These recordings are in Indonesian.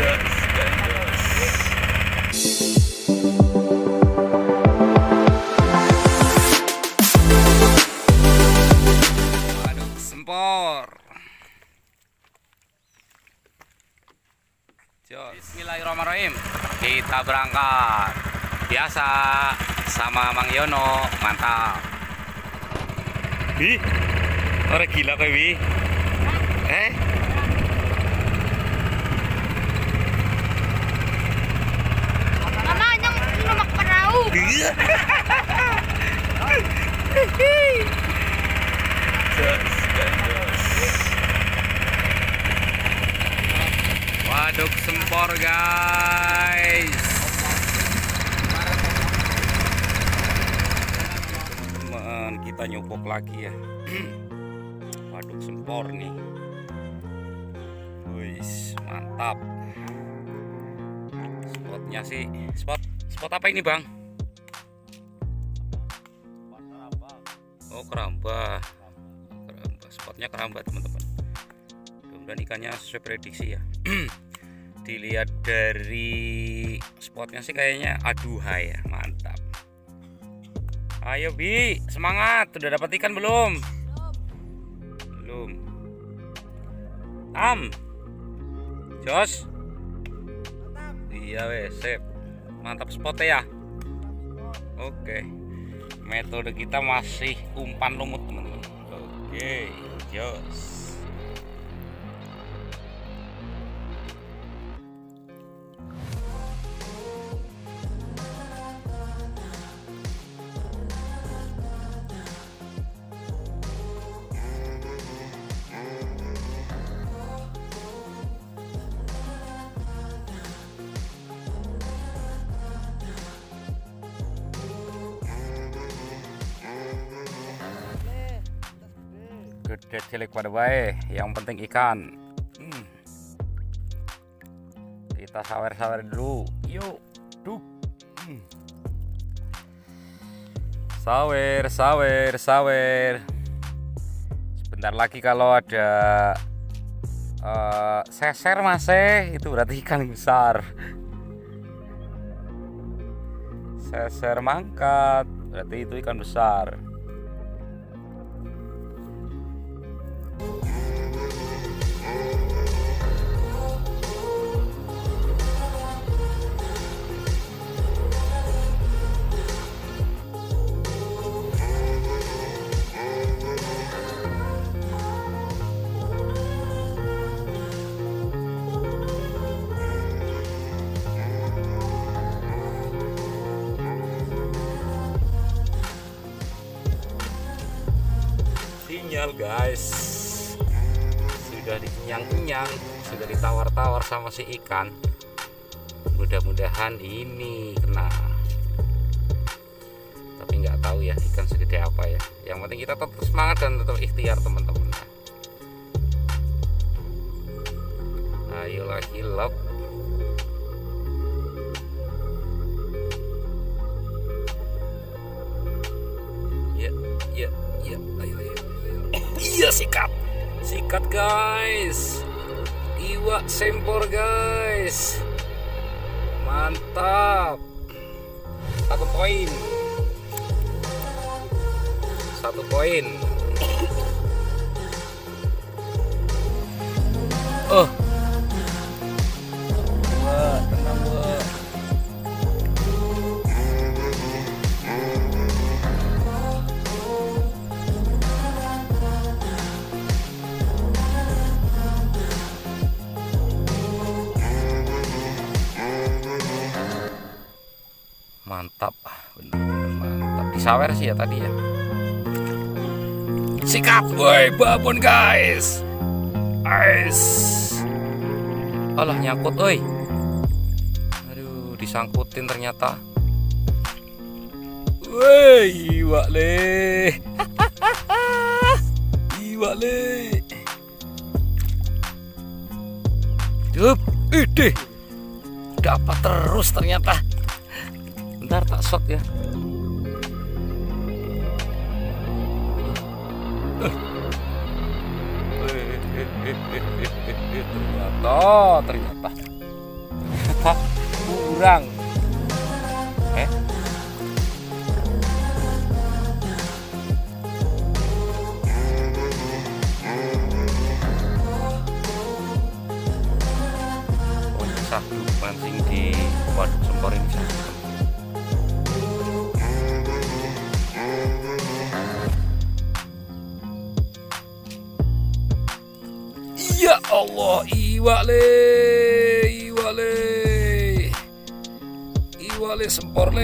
Jos, jos. Waduh, sempor. Jos. Bismillahirrahmanirrahim. Kita berangkat. Biasa sama Mang Yono, mantap. Bi, orang gila kowe Bi. Eh? Mama yang lumak perahu. Iya. Waduk sempor guys. Teman kita nyupuk lagi ya. Waduk sempor nih. Wis, mantap. Spotnya sih, spot spot apa ini bang? Oh keramba, keramba. Spotnya keramba teman-teman. Mudah-mudahan ikannya sesuai prediksi ya. Dilihat dari spotnya sih kayaknya aduhai ya, mantap. Ayo Bi, semangat. Sudah dapat ikan belum? Belum. Am. Jos. Iya wes, sip. Mantap spotnya ya. Oke. Metode kita masih umpan lumut teman-teman. Oke, jos. Gede cilik pada bae, yang penting ikan. Hmm. Kita sawer-sawer dulu. Yuk, duk. Hmm. Sawer, sawer, sawer. Sebentar lagi kalau ada eh, seser masih itu berarti ikan besar. Seser mangkat, berarti itu ikan besar. Sinyal guys. Sudah dikenyang-kenyang sudah ditawar-tawar sama si ikan. Mudah-mudahan ini kena. Tapi nggak tahu ya ikan segede apa ya. Yang penting kita tetap semangat dan tetap ikhtiar teman-teman. Ayo lagi lop ya ya ya ayo sikat sikat guys. Iwa sempor guys. Mantap. Satu poin. Satu poin. Oh mantap. Bener-bener mantap. Disawer sih ya tadi ya. Sikat woi babon guys. Guys alah nyangkut oi. Aduh disangkutin ternyata. Woi iwak le. Iwak le. Dup, ide dapat terus ternyata ntar tak shot ya. Ternyata ternyata. Ternyata kurang. Eh? Oh satu mancing di waduk sempor ini Allah, iwale, iwale, iwale sempor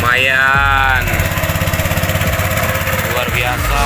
lumayan. Luar biasa